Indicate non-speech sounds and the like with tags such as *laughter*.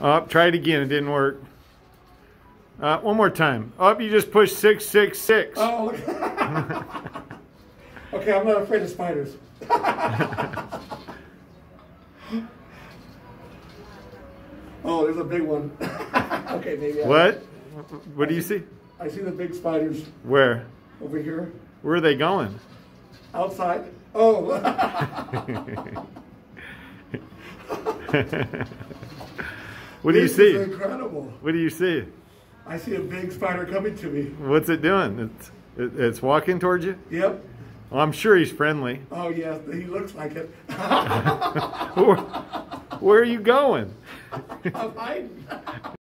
Oh, try it again. It didn't work. Uh, one more time. Oh, you just pushed 666. Oh, okay. *laughs* okay, I'm not afraid of spiders. *laughs* oh, there's a big one. *laughs* okay, maybe. I- What? What do you see? I see the big spiders Where? over here, Where are they going? outside. Oh, what do you see? Incredible. What do you see? I see a big spider coming to me. What's it doing? It's it, it's walking towards you. Yep. Well, I'm sure he's friendly. Oh, yes, he looks like it. *laughs* Where, where are you going? *laughs* I'm hiding.